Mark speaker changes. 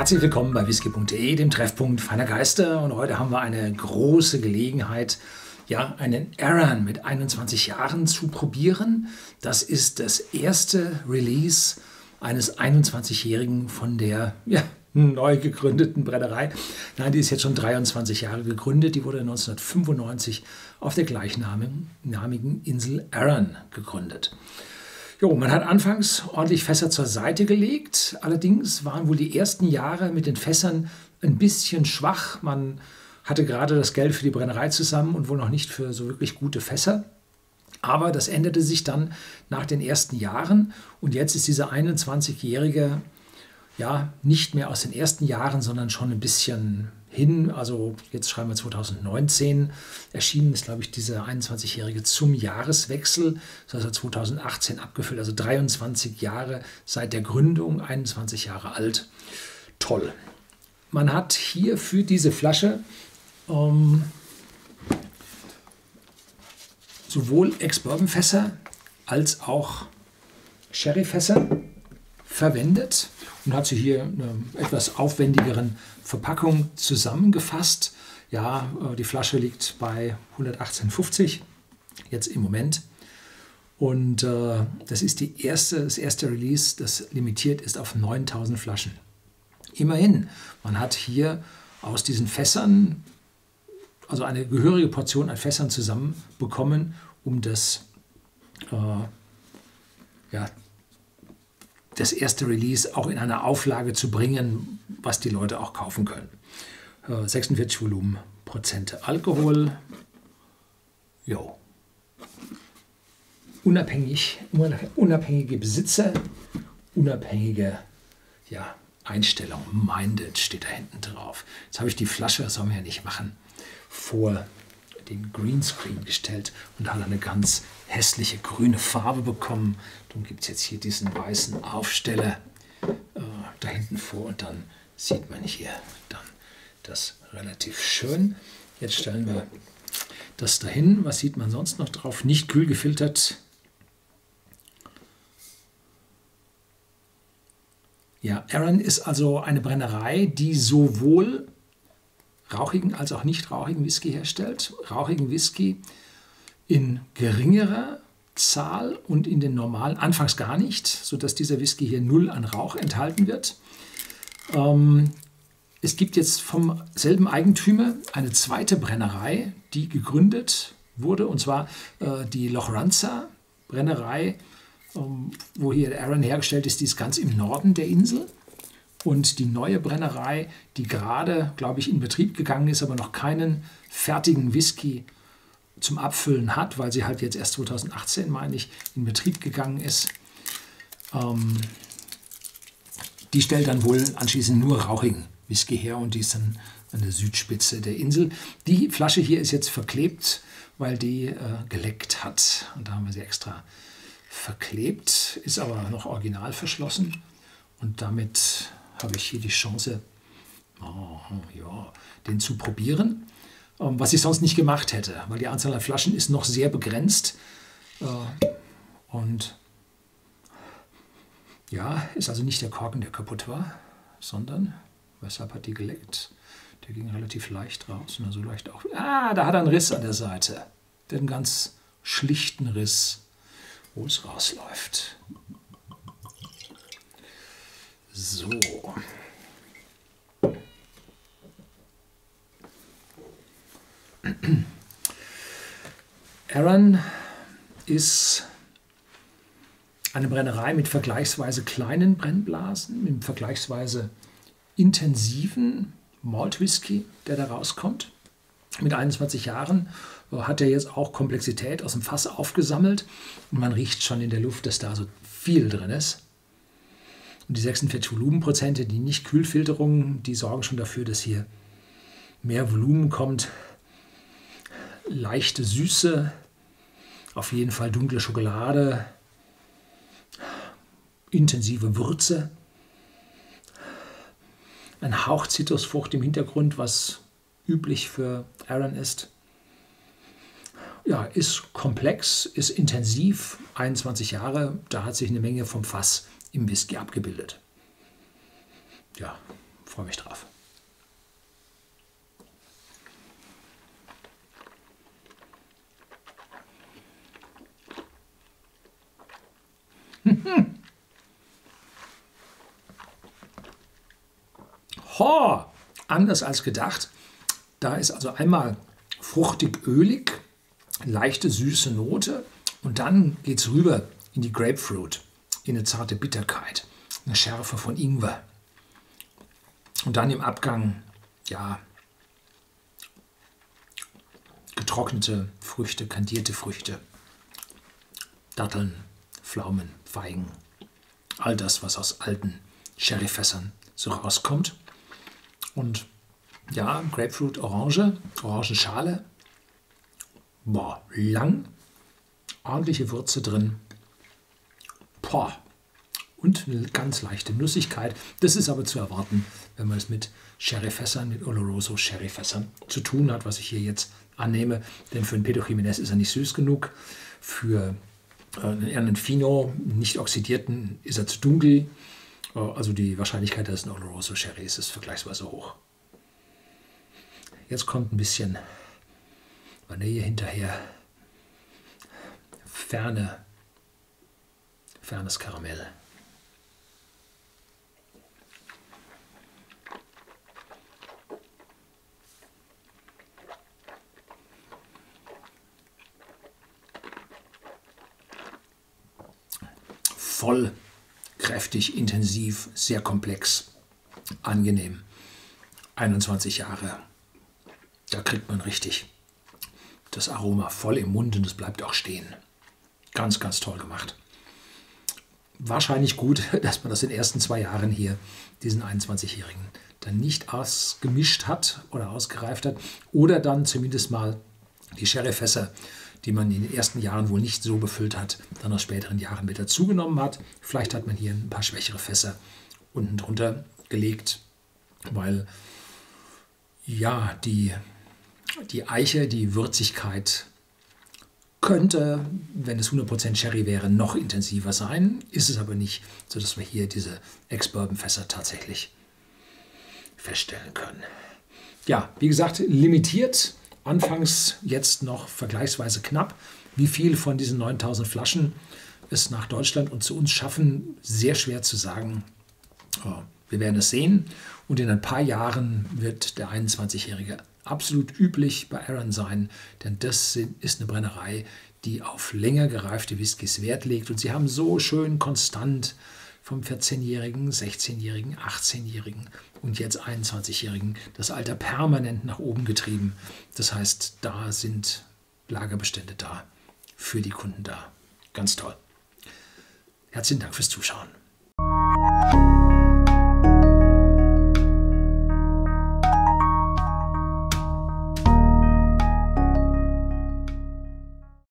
Speaker 1: Herzlich willkommen bei whisky.de, dem Treffpunkt feiner Geister. Und heute haben wir eine große Gelegenheit, ja, einen Aaron mit 21 Jahren zu probieren. Das ist das erste Release eines 21-Jährigen von der ja, neu gegründeten Brennerei. Nein, die ist jetzt schon 23 Jahre gegründet. Die wurde 1995 auf der gleichnamigen Insel Arran gegründet. Jo, man hat anfangs ordentlich Fässer zur Seite gelegt. Allerdings waren wohl die ersten Jahre mit den Fässern ein bisschen schwach. Man hatte gerade das Geld für die Brennerei zusammen und wohl noch nicht für so wirklich gute Fässer. Aber das änderte sich dann nach den ersten Jahren und jetzt ist dieser 21-jährige ja nicht mehr aus den ersten Jahren, sondern schon ein bisschen hin. Also jetzt schreiben wir 2019. Erschienen ist, glaube ich, dieser 21-Jährige zum Jahreswechsel. Das heißt 2018 abgefüllt, also 23 Jahre seit der Gründung, 21 Jahre alt. Toll. Man hat hier für diese Flasche ähm, sowohl Ex-Bourbon-Fässer als auch Sherry-Fässer verwendet und hat sie hier in einer etwas aufwendigeren Verpackung zusammengefasst. Ja, äh, die Flasche liegt bei 118,50 jetzt im Moment. Und äh, das ist die erste, das erste Release, das limitiert ist auf 9000 Flaschen. Immerhin, man hat hier aus diesen Fässern, also eine gehörige Portion an Fässern zusammenbekommen, um das äh, ja, das erste Release auch in einer Auflage zu bringen, was die Leute auch kaufen können. 46 Volumen Prozente Alkohol. Jo. Unabhängig, unabhängige Besitzer, unabhängige ja, Einstellung. Minded steht da hinten drauf. Jetzt habe ich die Flasche, das soll man ja nicht machen, vor den Greenscreen gestellt und hat eine ganz hässliche grüne Farbe bekommen. Darum gibt es jetzt hier diesen weißen Aufsteller äh, da hinten vor und dann sieht man hier dann das relativ schön. Jetzt stellen wir das dahin. Was sieht man sonst noch drauf? Nicht kühl gefiltert. Ja, Aaron ist also eine Brennerei, die sowohl rauchigen als auch nicht rauchigen Whisky herstellt. Rauchigen Whisky in geringerer Zahl und in den normalen anfangs gar nicht, sodass dieser Whisky hier null an Rauch enthalten wird. Ähm, es gibt jetzt vom selben Eigentümer eine zweite Brennerei, die gegründet wurde, und zwar äh, die Lochranza Brennerei, ähm, wo hier Aaron hergestellt ist, die ist ganz im Norden der Insel. Und die neue Brennerei, die gerade, glaube ich, in Betrieb gegangen ist, aber noch keinen fertigen Whisky zum Abfüllen hat, weil sie halt jetzt erst 2018, meine ich, in Betrieb gegangen ist, ähm, die stellt dann wohl anschließend nur rauchigen Whisky her und die ist dann an der Südspitze der Insel. Die Flasche hier ist jetzt verklebt, weil die äh, geleckt hat. Und da haben wir sie extra verklebt, ist aber noch original verschlossen. Und damit habe ich hier die Chance, ja, den zu probieren, ähm, was ich sonst nicht gemacht hätte, weil die Anzahl an Flaschen ist noch sehr begrenzt. Äh, und ja, ist also nicht der Korken, der kaputt war, sondern, weshalb hat die geleckt? Der ging relativ leicht raus, nur so leicht auch. Ah, da hat er einen Riss an der Seite. Den ganz schlichten Riss, wo es rausläuft. So. Aaron ist eine Brennerei mit vergleichsweise kleinen Brennblasen, mit vergleichsweise intensiven Malt Whisky, der da rauskommt. Mit 21 Jahren hat er jetzt auch Komplexität aus dem Fass aufgesammelt und man riecht schon in der Luft, dass da so viel drin ist. Und die 46 Volumenprozente, die Nicht-Kühlfilterung, die sorgen schon dafür, dass hier mehr Volumen kommt. Leichte Süße, auf jeden Fall dunkle Schokolade, intensive Würze, ein Hauch Zitrusfrucht im Hintergrund, was üblich für Aaron ist. Ja, ist komplex, ist intensiv, 21 Jahre, da hat sich eine Menge vom Fass im Whisky abgebildet. Ja, Freue mich drauf. Ho, anders als gedacht. Da ist also einmal fruchtig-ölig, leichte süße Note und dann geht es rüber in die Grapefruit, in eine zarte Bitterkeit, eine Schärfe von Ingwer. Und dann im Abgang, ja, getrocknete Früchte, kandierte Früchte, Datteln, Pflaumen, Feigen, all das, was aus alten Sherryfässern so rauskommt. Und ja, Grapefruit, Orange, Orangenschale. Boah, lang. Ordentliche Würze drin. Boah. Und eine ganz leichte Nussigkeit. Das ist aber zu erwarten, wenn man es mit Sherryfässern, mit Oloroso Sherryfässern zu tun hat, was ich hier jetzt annehme. Denn für einen Pedro Jiménez ist er nicht süß genug. Für äh, einen Fino, nicht oxidierten, ist er zu dunkel. Äh, also die Wahrscheinlichkeit, dass es ein Oloroso Sherry ist, ist vergleichsweise hoch. Jetzt kommt ein bisschen Vanille hinterher. Ferne, fernes Karamell. Voll, kräftig, intensiv, sehr komplex, angenehm. 21 Jahre da kriegt man richtig das Aroma voll im Mund und es bleibt auch stehen. Ganz, ganz toll gemacht. Wahrscheinlich gut, dass man das in den ersten zwei Jahren hier, diesen 21-Jährigen, dann nicht ausgemischt hat oder ausgereift hat oder dann zumindest mal die Sherryfässer, die man in den ersten Jahren wohl nicht so befüllt hat, dann aus späteren Jahren mit dazugenommen hat. Vielleicht hat man hier ein paar schwächere Fässer unten drunter gelegt, weil ja, die die Eiche, die Würzigkeit könnte, wenn es 100% Sherry wäre, noch intensiver sein. Ist es aber nicht, sodass wir hier diese Ex-Bourbon-Fässer tatsächlich feststellen können. Ja, wie gesagt, limitiert. Anfangs jetzt noch vergleichsweise knapp. Wie viel von diesen 9000 Flaschen es nach Deutschland und zu uns schaffen, sehr schwer zu sagen. Oh, wir werden es sehen. Und in ein paar Jahren wird der 21-Jährige absolut üblich bei Aaron sein, denn das ist eine Brennerei, die auf länger gereifte Whiskys Wert legt. Und sie haben so schön konstant vom 14-Jährigen, 16-Jährigen, 18-Jährigen und jetzt 21-Jährigen das Alter permanent nach oben getrieben. Das heißt, da sind Lagerbestände da, für die Kunden da. Ganz toll. Herzlichen Dank fürs Zuschauen.